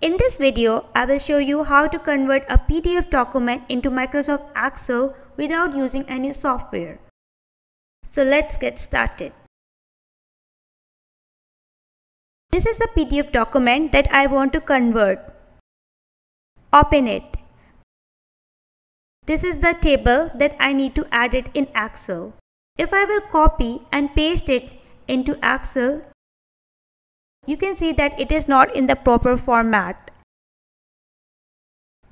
In this video, I will show you how to convert a PDF document into Microsoft Excel without using any software. So let's get started. This is the PDF document that I want to convert. Open it. This is the table that I need to add it in Excel. If I will copy and paste it into Excel, you can see that it is not in the proper format.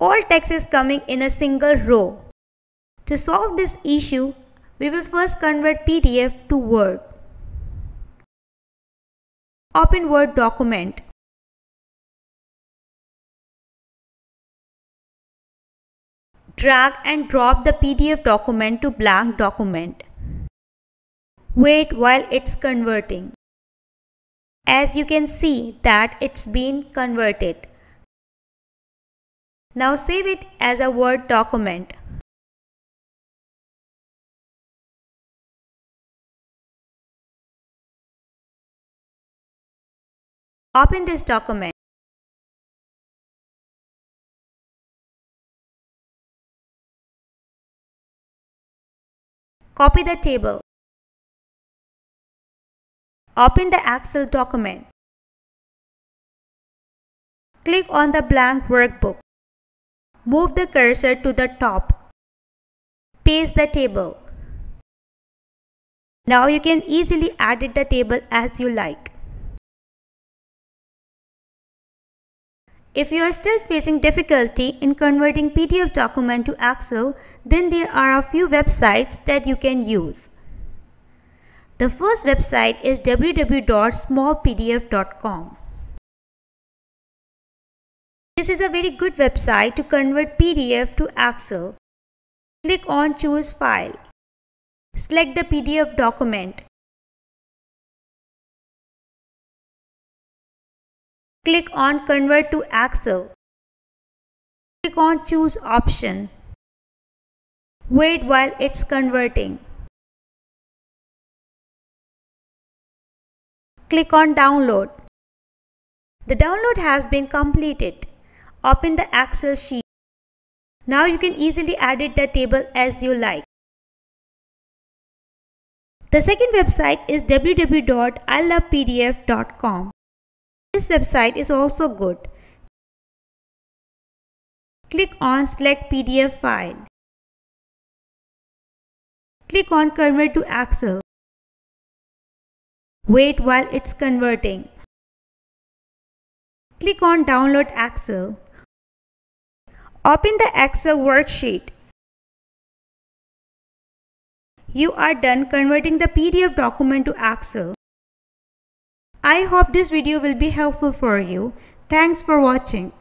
All text is coming in a single row. To solve this issue, we will first convert PDF to Word. Open Word document. Drag and drop the PDF document to blank document. Wait while it's converting. As you can see that it's been converted. Now save it as a Word document. Open this document. Copy the table. Open the Excel document. Click on the blank workbook. Move the cursor to the top. Paste the table. Now you can easily edit the table as you like. If you are still facing difficulty in converting PDF document to Excel, then there are a few websites that you can use. The first website is www.smallpdf.com. This is a very good website to convert PDF to Excel. Click on Choose File. Select the PDF document. Click on Convert to Excel. Click on Choose option. Wait while it's converting. Click on Download. The download has been completed. Open the Excel sheet. Now you can easily edit the table as you like. The second website is www.ilovepdf.com. This website is also good. Click on Select PDF file. Click on Convert to Excel. Wait while it's converting. Click on Download Excel. Open the Excel worksheet. You are done converting the PDF document to Excel. I hope this video will be helpful for you. Thanks for watching.